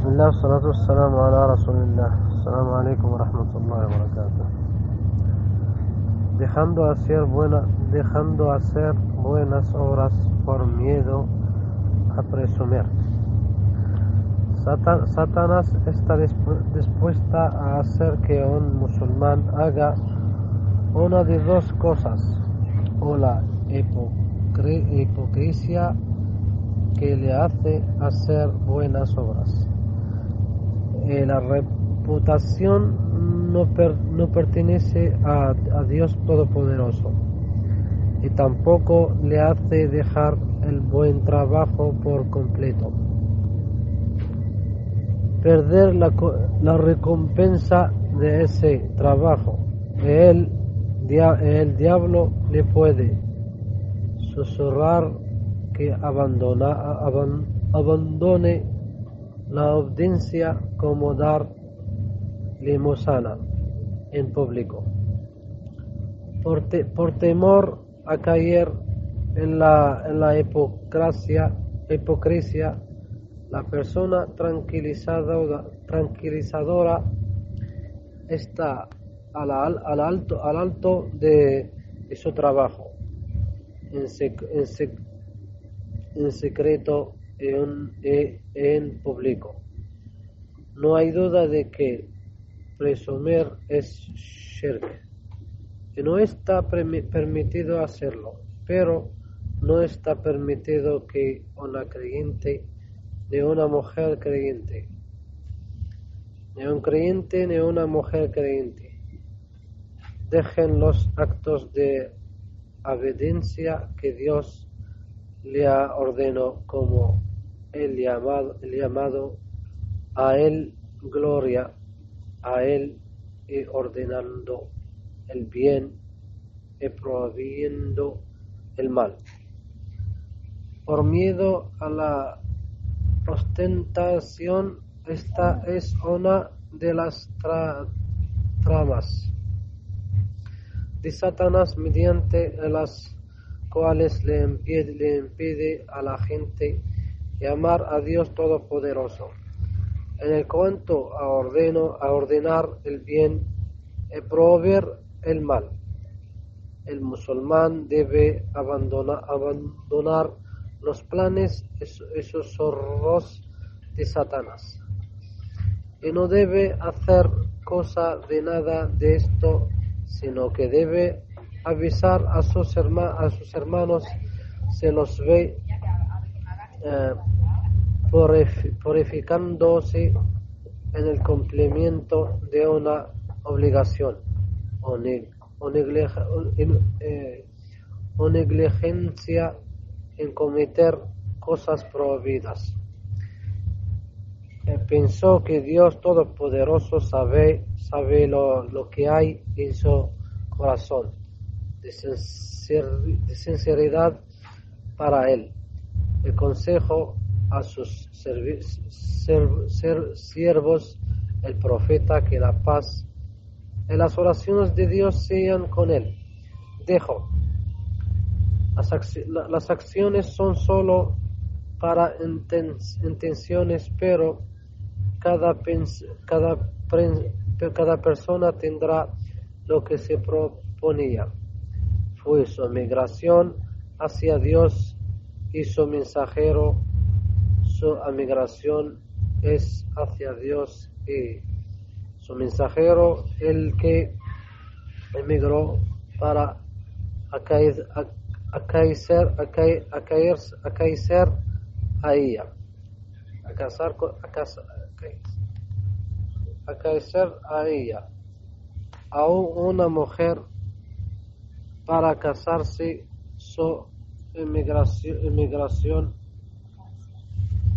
بسم الله والصلاة والسلام على رسول الله السلام عليكم ورحمة الله وبركاته dejando hacer buena, dejando hacer buenas obras por miedo a presumir Satan- Satanás está dispu- dispuesta a hacer que un musulmán haga una de dos cosas o la hipocri- hipocresía que le hace hacer buenas obras. eh, la reputación no, per- no pertenece a, a Dios Todopoderoso y tampoco le hace dejar el buen trabajo por completo. Perder la, la recompensa de ese trabajo. El, el diablo le puede susurrar que abandone la obediencia como dar limosana en público. Por, por temor a caer en la, en la hipocracia, hipocresía, la persona tranquilizadora, tranquilizadora está al, al- al alto, al alto de, de su trabajo, en, sec- en en secreto en, y en público. No hay duda de que presumir es shirk. No está permi- permitido hacerlo, pero no está permitido que una creyente ni una mujer creyente, ni un creyente ni una mujer creyente, dejen los actos de obediencia que Dios le ha ordenado como el llamado, el llamado a él gloria, a él y ordenando el bien y prohibiendo el mal. Por miedo a la ostentación, esta es una de las tra- tramas de Satanás mediante las cuales le impide a la gente llamar a Dios Todopoderoso. En el cuanto a, a ordenar el bien y proveer el mal, el musulmán debe abandona- abandonar los planes esos, zorros de Satanás y no debe hacer cosa de nada de esto, sino que debe avisar a sus, a sus hermanos se los ve eh, purif- purificándose en el cumplimiento de una obligación o, eh, negligencia en cometer cosas prohibidas. Eh, pensó que Dios Todopoderoso sabe, lo, que hay en su corazón, de sinceridad para él. El consejo a sus siervos, el profeta, que la paz y las oraciones de Dios sean con él. Dejo. Las, acci- la- las acciones son solo para inten- intenciones, pero cada, cada, cada persona tendrá lo que se proponía. Fue su migración hacia Dios su mensajero, su migración es hacia Dios y su mensajero, el que emigró para acaecer, acaecer a ella, a casar con, a casa- a ella, a una mujer para casarse su emigración, emigración,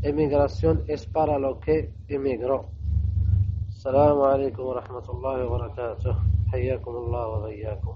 emigración es para lo que emigró. السلام عليكم ورحمة الله وبركاته حياكم الله وبياكم